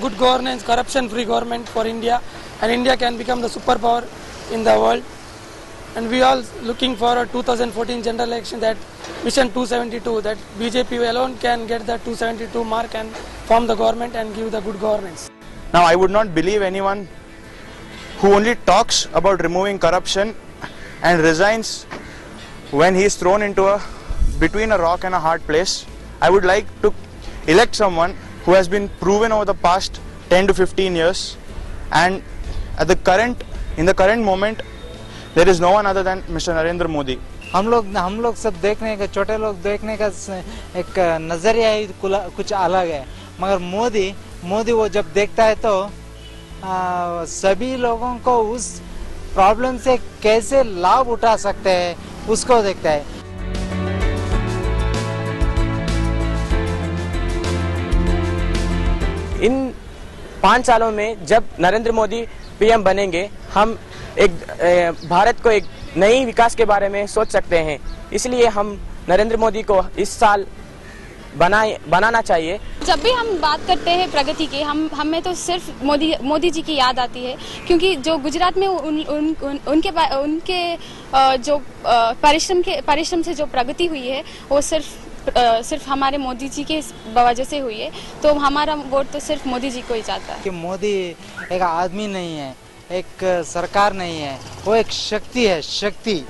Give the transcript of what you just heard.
good governance, corruption-free government for India, and India can become the superpower in the world. And we all looking for a 2014 general election that Mission 272 that BJP alone can get the 272 mark and form the government and give the good governance. Now, I would not believe anyone who only talks about removing corruption and resigns when he is thrown into a between a rock and a hard place. I would like to elect someone who has been proven over the past 10 to 15 years and at the current in the current moment there is no one other than Mr. Narendra Modi. हम लोग हम लोग सब देखने का छोटे लोग देखने का एक नज़रिया ही कुछ अलग है मगर मोदी मोदी वो जब देखता है तो आ, सभी लोगों को उस प्रॉब्लम से कैसे लाभ उठा सकते हैं उसको देखता है पाँच सालों में जब नरेंद्र मोदी पीएम बनेंगे हम एक भारत को एक नई विकास के बारे में सोच सकते हैं। इसलिए हम नरेंद्र मोदी को इस साल बनाए बनाना चाहिए। जब भी हम बात करते हैं प्रगति की हम हमें तो सिर्फ़ मोदी मोदी जी की याद आती है क्योंकि जो गुजरात में उन, उन, उन, उनके उनके जो परिश्रम के परिश्रम से जो प्रगति हुई है वो सिर्फ़ सिर्फ़ हमारे मोदी जी के वजह से हुई है। तो हमारा वोट तो सिर्फ़ मोदी जी को ही जाता है। कि मोदी एक आदमी नहीं है, एक सरकार नहीं है, वो एक शक्ति है, शक्ति।